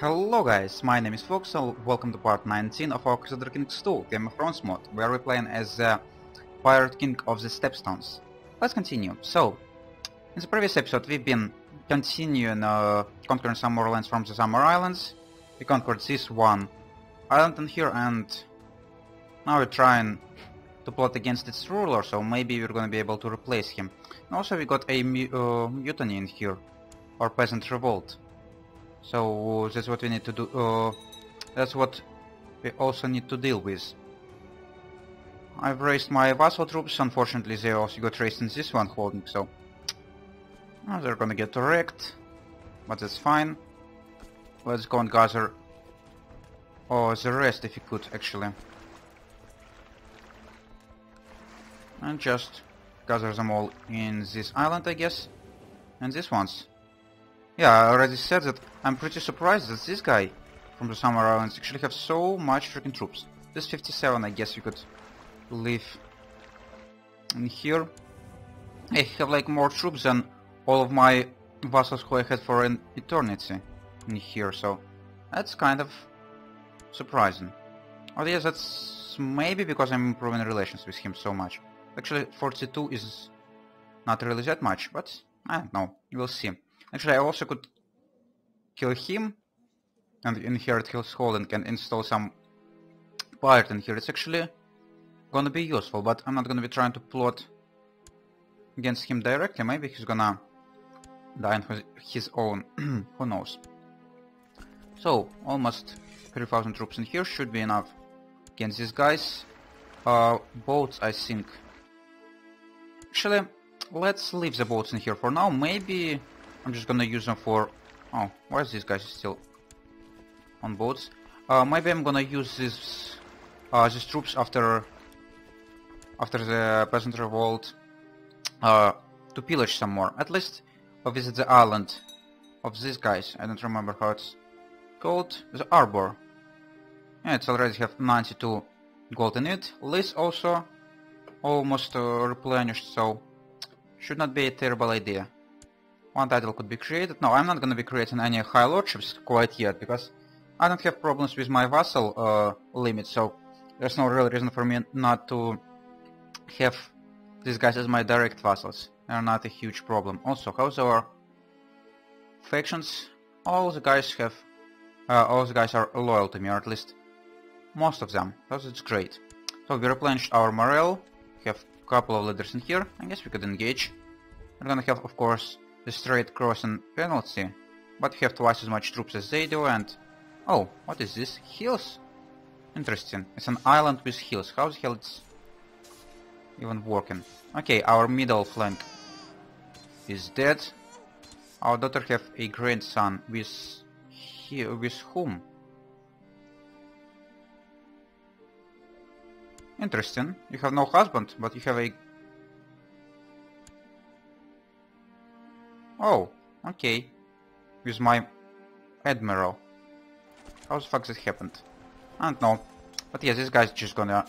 Hello guys, my name is Fox, Foxel, welcome to part 19 of our Crusader Kings 2 Game of Thrones mod, where we're playing as the Pirate King of the Stepstones. Let's continue. So, in the previous episode we've been continuing uh, conquering some more lands from the Summer Islands. We conquered this one island in here and now we're trying to plot against its ruler, so maybe we're gonna be able to replace him. And also we got a uh, mutiny in here, or peasant revolt. So that's what we need to do. Uh, that's what we also need to deal with. I've raised my vassal troops. Unfortunately, they also got raised in this one holding, so oh, they're gonna get wrecked. But that's fine. Let's go and gather. Oh, the rest, if you could, actually. And just gather them all in this island, I guess. And this ones. Yeah, I already said that I'm pretty surprised that this guy from the Summer Islands actually have so much freaking troops. This 57 I guess you could leave in here. I have like more troops than all of my vassals who I had for an eternity in here, so that's kind of surprising. Oh yes, that's maybe because I'm improving relations with him so much. Actually, 42 is not really that much, but I don't know, we'll see. Actually, I also could kill him and inherit his holding and install some pirate in here. It's actually gonna be useful, but I'm not gonna be trying to plot against him directly. Maybe he's gonna die on his own. Who knows? So, almost 3000 troops in here should be enough against these guys. Uh, boats, I think. Actually, let's leave the boats in here for now. Maybe I'm just gonna use them for... Oh, why is this guy still on boats? Uh, maybe I'm gonna use this, uh, these troops after after the peasant revolt uh, to pillage some more. At least I'll visit the island of these guys. I don't remember how it's called. The Arbor. Yeah, it's already have 92 gold in it. List also almost uh, replenished, so should not be a terrible idea one title could be created. No, I'm not gonna be creating any high lordships quite yet, because I don't have problems with my vassal uh, limit, so there's no real reason for me not to have these guys as my direct vassals. They're not a huge problem. Also, how's our factions? All the guys have... Uh, all the guys are loyal to me, or at least most of them. Because it's great. So we replenished our morale. Have a couple of leaders in here. I guess we could engage. We're gonna have, of course, the straight crossing penalty, but have twice as much troops as they do and... Oh, what is this? Hills? Interesting. It's an island with hills. How the hell it's even working? Okay, our middle flank is dead. Our daughter have a grandson with... He, with whom? Interesting. You have no husband, but you have a Oh, okay. With my Admiral. How the fuck this happened? I don't know. But yeah, this guy's just gonna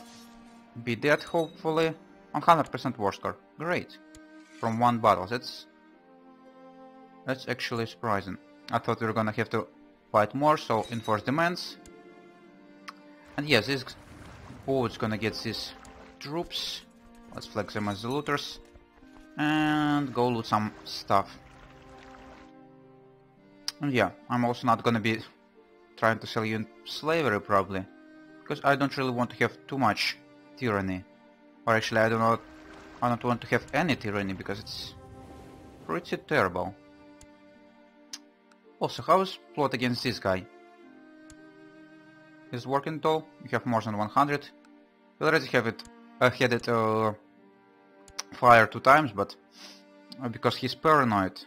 be dead, hopefully. 100% war score. Great. From one battle. That's... That's actually surprising. I thought we were gonna have to fight more, so enforce demands. And yes, this boat's gonna get these troops. Let's flex them as the looters. And go loot some stuff. Yeah, I'm also not gonna be trying to sell you in slavery probably. Because I don't really want to have too much tyranny. Or actually I do not I don't want to have any tyranny because it's pretty terrible. Also, how is plot against this guy? Is working at all? We have more than 100. We already have it uh, had it uh, fire two times, but uh, because he's paranoid,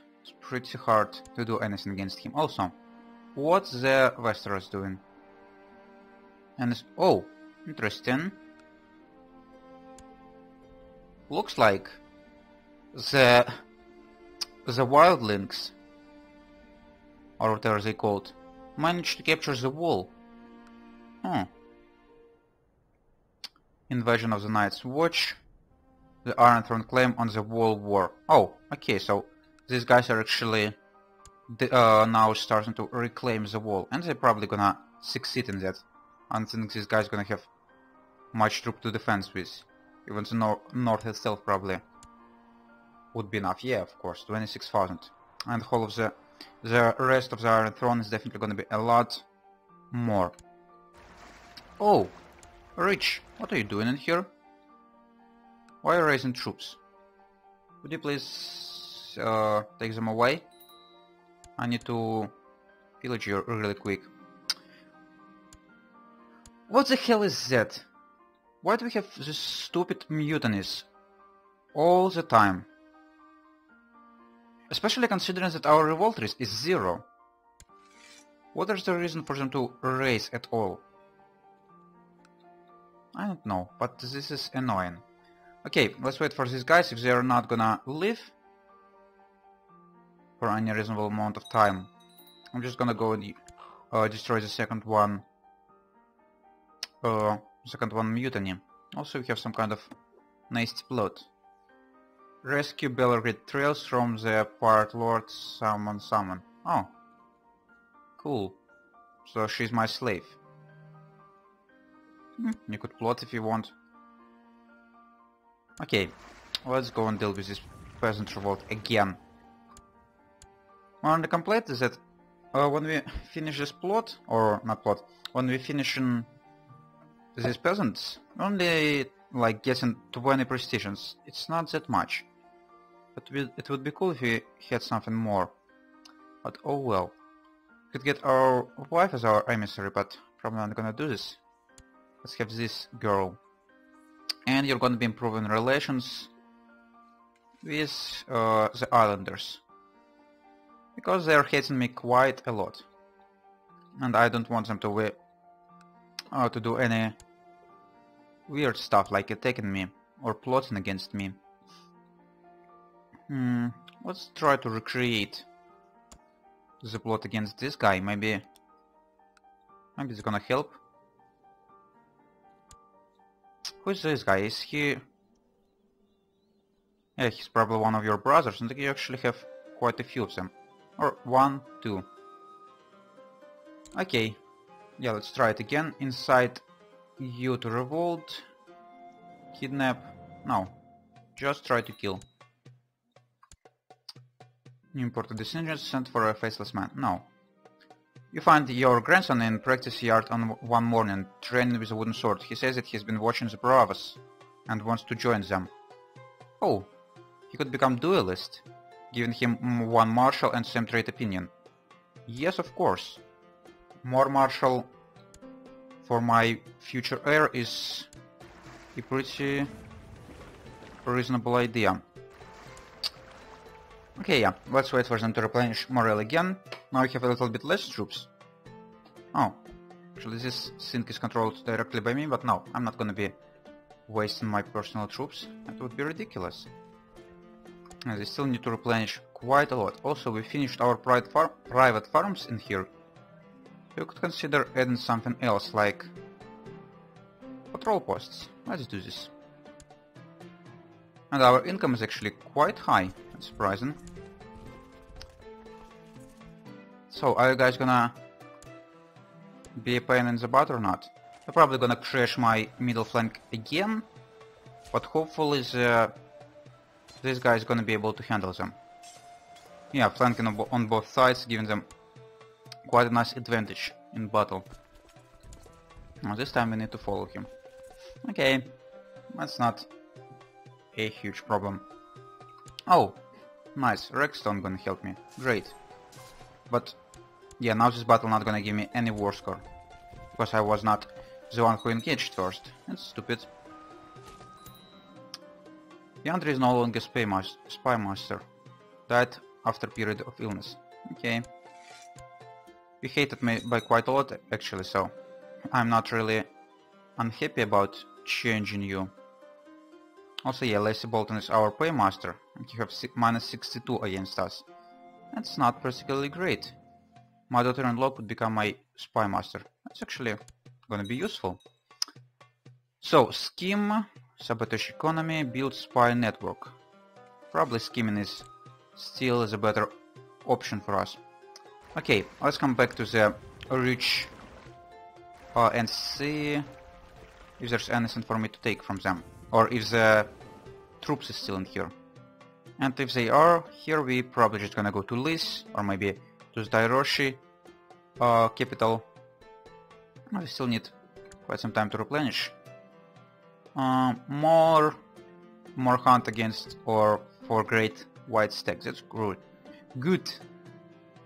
pretty hard to do anything against him. Also, what's the Westeros doing? And oh, interesting. Looks like the the wildlings or whatever they called managed to capture the wall. Hmm. Invasion of the Night's Watch. The Iron Throne claim on the Wall War. Oh, okay, so these guys are actually uh, now starting to reclaim the wall, and they're probably gonna succeed in that. I don't think this guy's gonna have much troop to defend with. Even the nor north itself probably would be enough. Yeah, of course, 26,000. And whole of the the rest of the Iron Throne is definitely gonna be a lot more. Oh, Rich, what are you doing in here? Why are you raising troops? Would you please uh, take them away? I need to pillage you really quick. What the hell is that? Why do we have these stupid mutinies all the time? Especially considering that our revolt risk is zero. What is the reason for them to raise at all? I don't know, but this is annoying. Okay, let's wait for these guys if they are not gonna leave for any reasonable amount of time. I'm just gonna go and uh, destroy the second one. Uh, second one mutiny. Also we have some kind of nice plot. Rescue Belgrade Trails from the Pirate Lord Summon Summon. Oh. Cool. So she's my slave. Hmm, you could plot if you want. Okay, let's go and deal with this peasant revolt again. One the complaint is that uh, when we finish this plot, or not plot, when we finish in these peasants, only like getting 20 prestigions. It's not that much. But it would be cool if we had something more. But oh well. We could get our wife as our emissary, but probably not gonna do this. Let's have this girl. And you're gonna be improving relations with uh, the islanders. Because they're hating me quite a lot. And I don't want them to, uh, to do any weird stuff like attacking me or plotting against me. Hmm, let's try to recreate the plot against this guy. Maybe, maybe it's gonna help. Who's this guy? Is he... Yeah, he's probably one of your brothers, and you actually have quite a few of them. Or one, two. Okay. Yeah, let's try it again. Inside you to revolt. Kidnap. No. Just try to kill. You Import descendants sent for a faceless man. No. You find your grandson in practice yard on one morning, training with a wooden sword. He says that he's been watching the Bravas and wants to join them. Oh, he could become duelist, giving him one martial and same trait opinion. Yes, of course. More martial for my future heir is a pretty reasonable idea. Okay, yeah, let's wait for them to replenish morale again. Now we have a little bit less troops. Oh, actually this sink is controlled directly by me, but no, I'm not gonna be wasting my personal troops. That would be ridiculous. And they still need to replenish quite a lot. Also, we finished our private, far private farms in here. You could consider adding something else, like patrol posts. Let's do this. And our income is actually quite high, that's surprising. So, are you guys gonna be a pain in the butt or not? I'm probably gonna crash my middle flank again, but hopefully the, this guy is gonna be able to handle them. Yeah, flanking on both sides, giving them quite a nice advantage in battle. Now this time we need to follow him. Okay, that's not a huge problem. Oh, nice, Rexstone gonna help me, great. But yeah, now this battle not gonna give me any war score. Because I was not the one who engaged first. That's stupid. Yandri is no longer spy, mas spy master. Died after period of illness. Okay. You hated me by quite a lot actually, so I'm not really unhappy about changing you. Also, yeah, Lacey Bolton is our paymaster, you have minus 62 against us. That's not particularly great my daughter-in-law could become my spy master. That's actually gonna be useful. So, scheme, sabotage economy, build spy network. Probably scheming is still is a better option for us. Okay, let's come back to the rich uh, and see if there's anything for me to take from them. Or if the troops is still in here. And if they are here, we probably just gonna go to Lys, or maybe to the Tyroshi uh, capital. We still need quite some time to replenish. Uh, more, more hunt against or for great white stacks. That's good. Good.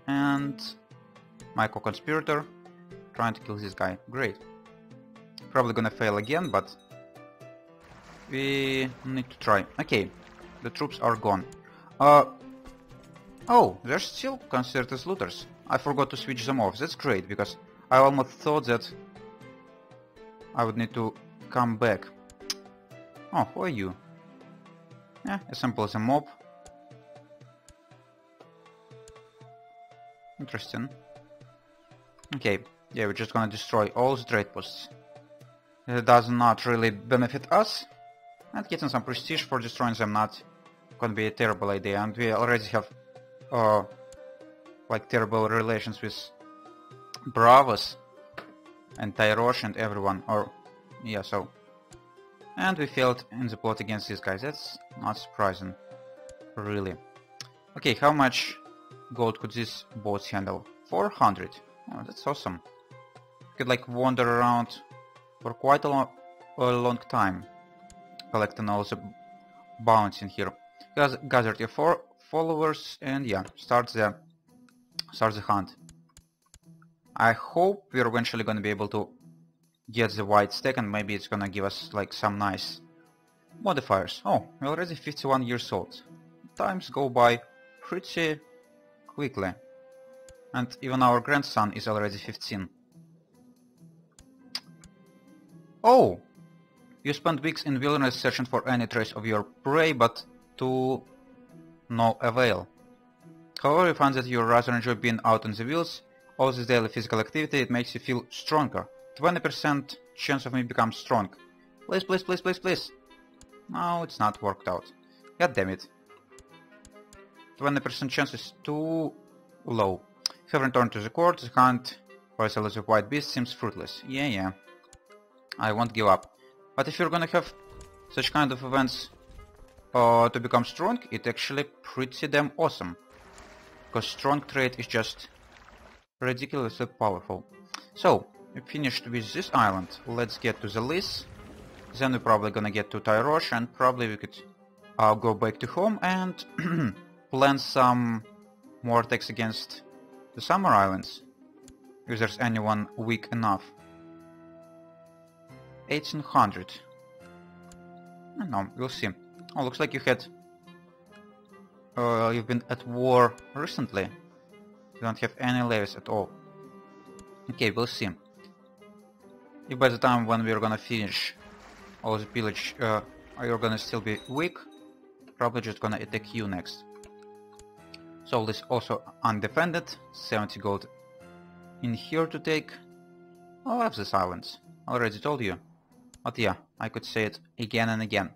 And my co-conspirator trying to kill this guy. Great. Probably gonna fail again, but we need to try. Okay, the troops are gone. Uh, oh, they're still considered as looters. I forgot to switch them off. That's great, because I almost thought that I would need to come back. Oh, who are you? As simple as a mob. Interesting. Okay, yeah, we're just gonna destroy all the trade posts. It does not really benefit us, and getting some prestige for destroying them not gonna be a terrible idea, and we already have uh, like terrible relations with Braavos and Tyrosh and everyone, or yeah, so. And we failed in the plot against these guys, that's not surprising, really. Okay, how much gold could this boat handle? 400. Oh, that's awesome. Could like wander around for quite a, lo a long time, collecting all the bounties in here. Gather your four followers and yeah, start the start the hunt. I hope we're eventually gonna be able to get the white stack and maybe it's gonna give us like some nice modifiers. Oh, we're already 51 years old. Times go by pretty quickly. And even our grandson is already 15. Oh! You spent weeks in wilderness searching for any trace of your prey, but to no avail. However, you find that you rather enjoy being out in the woods. All this daily physical activity, it makes you feel stronger. 20% chance of me become strong. Please, please, please, please, please. No, it's not worked out. God damn it. 20% chance is too low. Have returned to the court, the hunt for a of white beast seems fruitless. Yeah, yeah. I won't give up. But if you're gonna have such kind of events uh, to become strong, it's actually pretty damn awesome. Because strong trait is just ridiculously powerful. So, we finished with this island. Let's get to the Lys. Then we're probably gonna get to Tyrosh and probably we could uh, go back to home and plan some more attacks against the Summer Islands. If there's anyone weak enough. 1800. I don't know, we'll see. Oh, looks like you had... Uh, you've been at war recently. You don't have any levies at all. Okay, we'll see. If by the time when we're gonna finish all the pillage, uh, you're gonna still be weak, probably just gonna attack you next. Soul is also undefended, 70 gold in here to take. I love this island, already told you. But yeah, I could say it again and again.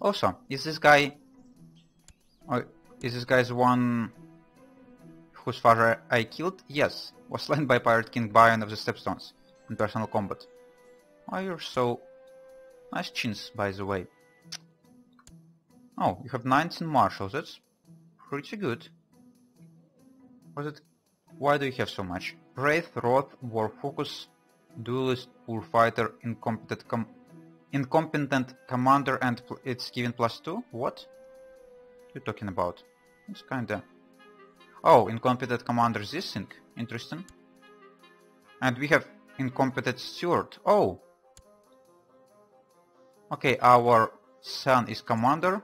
Also, is this guy... Or is this guy the one whose father I killed? Yes, was slain by Pirate King Bion of the Stepstones in personal combat. Oh, you're so... Nice chins, by the way. Oh, you have 19 marshals, that's pretty good. Was it... Why do you have so much? Wraith, Wrath, War Focus, Duelist, Poor Fighter, Incompetent com Incompetent Commander and it's given plus 2? What? You're talking about? It's kinda... Oh, Incompetent Commander this thing. Interesting. And we have Incompetent Steward. Oh! Okay, our son is Commander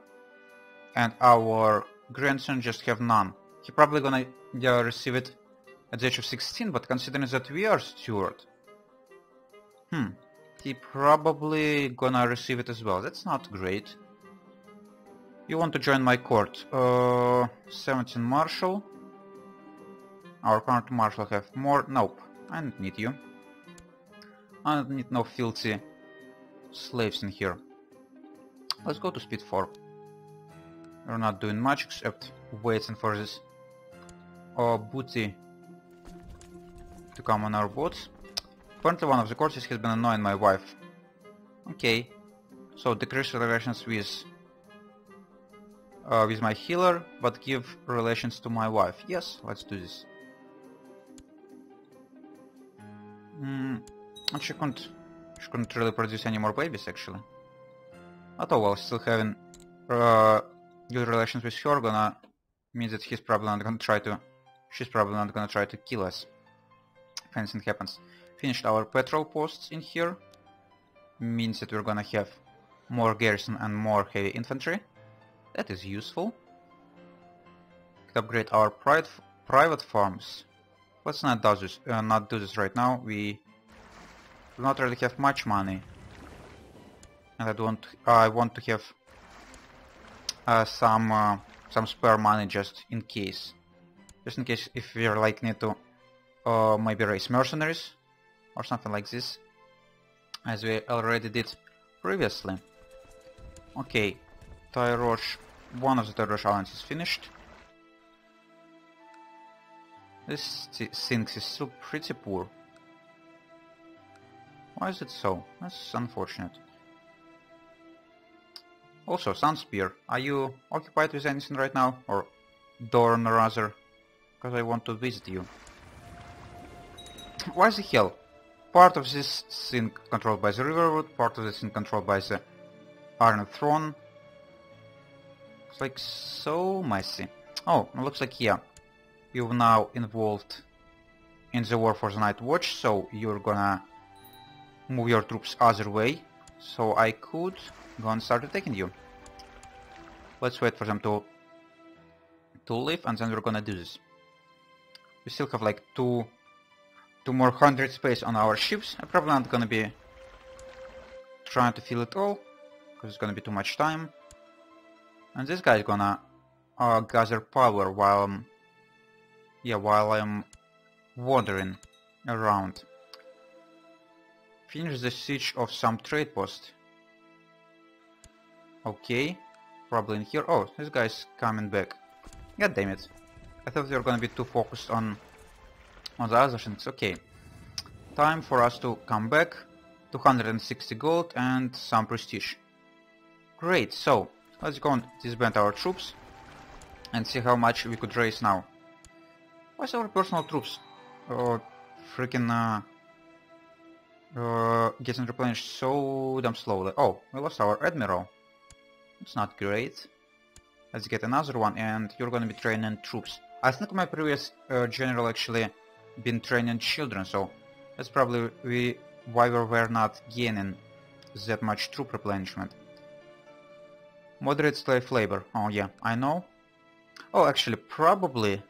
and our grandson just have none. He probably gonna receive it at the age of 16, but considering that we are steward, hmm, he probably gonna receive it as well. That's not great. You want to join my court? Uh, 17 marshal. Our current marshal have more. Nope, I don't need you. I don't need no filthy slaves in here. Let's go to speed 4. We're not doing much except waiting for this uh, booty to come on our boats. Apparently one of the courses has been annoying my wife. Okay. So decrease relations with uh, with my healer, but give relations to my wife. Yes, let's do this. Mm, and she couldn't, she couldn't really produce any more babies actually. But oh well, still having uh, good relations with her gonna means that he's probably not gonna try to, she's probably not gonna try to kill us if anything happens. Finished our patrol posts in here, means that we're gonna have more garrison and more heavy infantry. That is useful. Could upgrade our private private farms. Let's not do this. Uh, not do this right now. We do not really have much money, and I don't. I want to have uh, some uh, some spare money just in case, just in case if we are like need to uh, maybe raise mercenaries or something like this, as we already did previously. Okay, Tyrosh, one of the Tyrosh islands is finished. This thing is still pretty poor. Why is it so? That's unfortunate. Also, Sunspear, are you occupied with anything right now? Or Dorne rather? Because I want to visit you. Why the hell? Part of this thing controlled by the Riverwood, part of this thing controlled by the Iron Throne. It's like so messy. Oh, it looks like yeah, you're now involved in the war for the Night Watch, so you're gonna move your troops other way. So I could go and start attacking you. Let's wait for them to to leave and then we're gonna do this. We still have like two two more hundred space on our ships. I'm probably not gonna be trying to fill it all because it's gonna be too much time. And this guy is gonna uh, gather power while I'm, yeah, while I'm wandering around. Finish the siege of some trade post. Okay, probably in here. Oh, this guy's coming back. God damn it. I thought we were gonna be too focused on on the other things. Okay. Time for us to come back. 260 gold and some prestige. Great, so let's go and disband our troops and see how much we could raise now. Why's our personal troops Oh, freaking uh, uh, getting replenished so damn slowly? Oh, we lost our admiral. It's not great. Let's get another one and you're gonna be training troops. I think my previous uh, general actually been training children, so that's probably we, why we were not gaining that much troop replenishment. Moderate slave labor. Oh yeah, I know. Oh, actually, probably...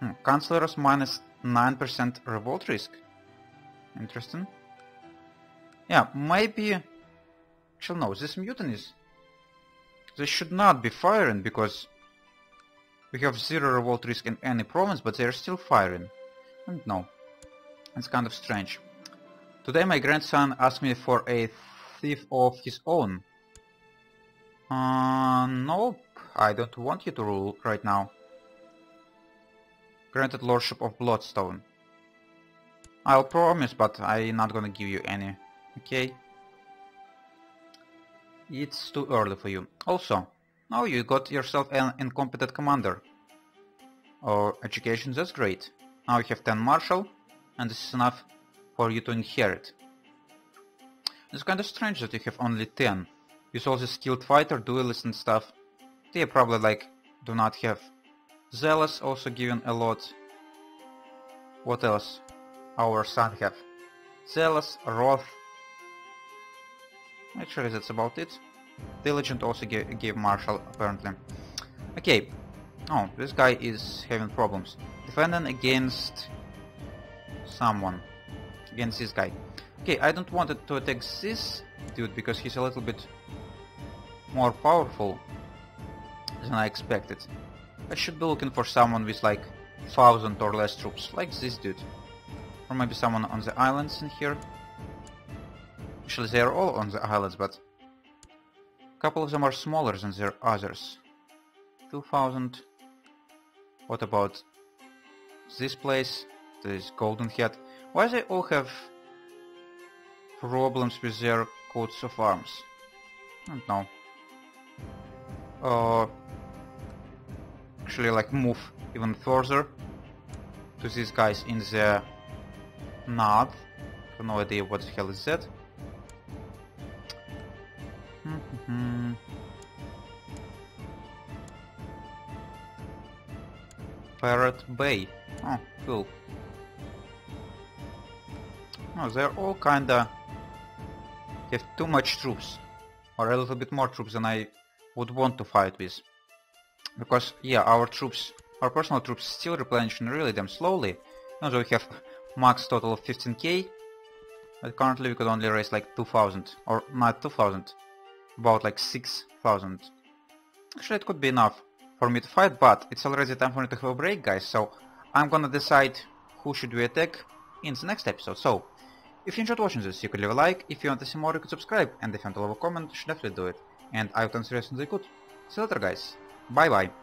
Hmm, Councilors minus 9% revolt risk. Interesting. Yeah, maybe... Actually, no, this mutinies... They should not be firing, because... We have zero revolt risk in any province, but they are still firing. And no. It's kind of strange. Today my grandson asked me for a thief of his own. Uh, nope, I don't want you to rule right now. Granted Lordship of Bloodstone. I'll promise, but I'm not gonna give you any, okay? It's too early for you. Also, now you got yourself an incompetent commander. Oh, education, that's great. Now you have 10 marshal, and this is enough for you to inherit. It's kinda strange that you have only 10 You all the skilled fighter, duelist and stuff. They probably like do not have. Zealous also given a lot. What else? Our son have. Zealous, Wrath. Actually that's about it. Diligent also gave, gave Marshal apparently. Okay. Oh, this guy is having problems. Defending against someone. Against this guy. Okay, I don't want to attack this dude because he's a little bit more powerful than I expected. I should be looking for someone with like thousand or less troops, like this dude. Or maybe someone on the islands in here. Actually they are all on the islands, but a couple of them are smaller than their others. 2000. What about this place, this golden head. Why they all have problems with their coats of arms? I don't know. Uh, actually like move even further to these guys in the north. I have no idea what the hell is that. Parrot Bay. Oh, cool. Oh, they're all kinda... have too much troops. Or a little bit more troops than I would want to fight with. Because, yeah, our troops, our personal troops still replenishing really damn slowly. Although we have max total of 15k, but currently we could only raise like 2000, or not 2000, about like 6000. Actually it could be enough for me to fight, but it's already time for me to have a break guys, so I'm gonna decide who should we attack in the next episode. So, if you enjoyed watching this, you could leave a like, if you want to see more you could subscribe, and if you want to leave a comment, you should definitely do it. And I would answer as soon as I could. See you later guys, bye bye.